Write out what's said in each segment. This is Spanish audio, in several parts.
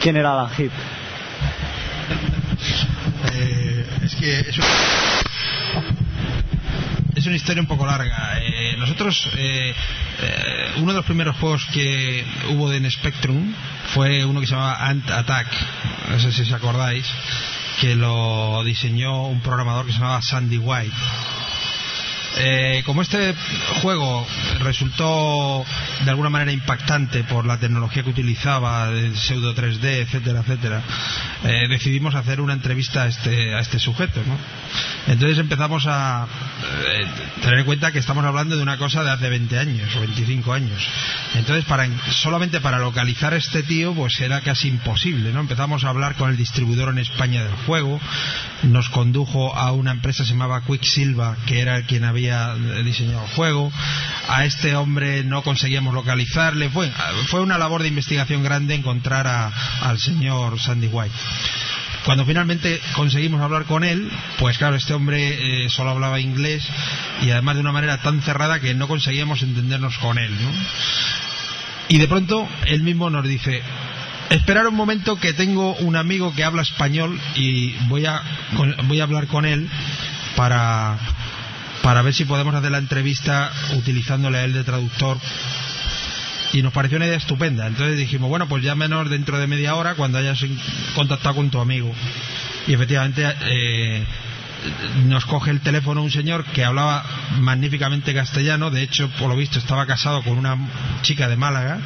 quién era Alan Heap. Eh, es que es, es una historia un poco larga. Eh, nosotros, eh, eh, uno de los primeros juegos que hubo en Spectrum fue uno que se llamaba Ant Attack. No sé si os acordáis, que lo diseñó un programador que se llamaba Sandy White. Eh, como este juego resultó de alguna manera impactante por la tecnología que utilizaba, de pseudo 3D, etcétera, etcétera, eh, decidimos hacer una entrevista a este, a este sujeto. ¿no? Entonces empezamos a eh, tener en cuenta que estamos hablando de una cosa de hace 20 años o 25 años. Entonces, para, solamente para localizar a este tío, pues era casi imposible. ¿no? Empezamos a hablar con el distribuidor en España del juego, nos condujo a una empresa que se llamaba Quicksilva, que era quien había diseñado el juego. A este hombre no conseguíamos localizarle. Fue, una labor de investigación grande encontrar a, al señor Sandy White. Cuando finalmente conseguimos hablar con él, pues claro, este hombre eh, solo hablaba inglés y además de una manera tan cerrada que no conseguíamos entendernos con él. ¿no? Y de pronto él mismo nos dice, esperar un momento que tengo un amigo que habla español y voy a, voy a hablar con él para, para ver si podemos hacer la entrevista utilizándole a él de traductor y nos pareció una idea estupenda. Entonces dijimos, bueno, pues llámenos dentro de media hora cuando hayas contactado con tu amigo. Y efectivamente eh, nos coge el teléfono un señor que hablaba magníficamente castellano, de hecho, por lo visto, estaba casado con una chica de Málaga.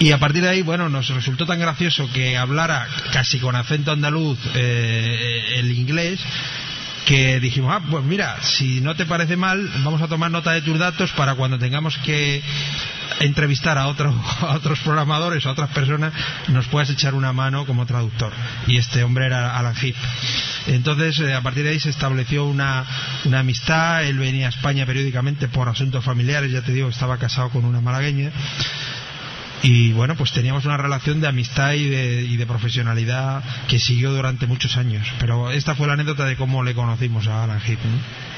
Y a partir de ahí, bueno, nos resultó tan gracioso que hablara casi con acento andaluz eh, el inglés que dijimos, ah, pues mira, si no te parece mal, vamos a tomar nota de tus datos para cuando tengamos que entrevistar a, otro, a otros programadores, a otras personas, nos puedas echar una mano como traductor. Y este hombre era Alan Heap. Entonces, eh, a partir de ahí se estableció una, una amistad. Él venía a España periódicamente por asuntos familiares, ya te digo, estaba casado con una malagueña y bueno pues teníamos una relación de amistad y de, y de, profesionalidad que siguió durante muchos años pero esta fue la anécdota de cómo le conocimos a Alan Heap ¿no?